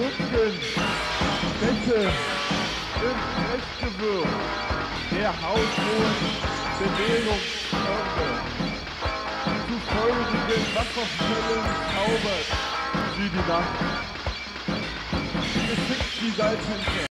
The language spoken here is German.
Funken, Bette im Restgewirr der haushohen Bewegungskörper. Zu feurigen Wasserfällen zaubert sie die Nacht. Geschickt die Hinter.